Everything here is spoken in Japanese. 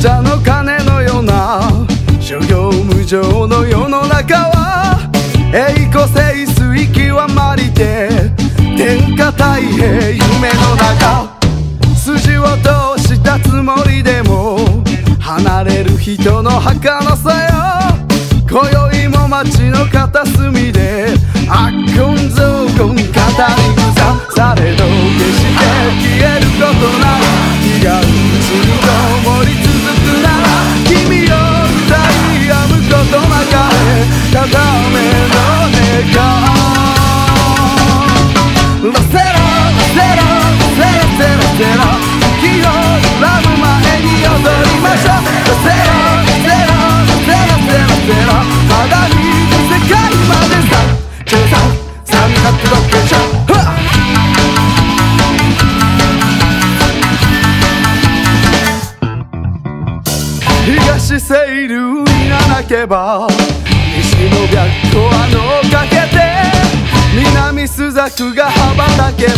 者の鐘のような諸行無常の世の中は栄枯盛水極まりて天下太平夢の中筋を通したつもりでも離れる人の墓のさえ東清流になけば西の白虎のかけて南朱雀が羽ばたけば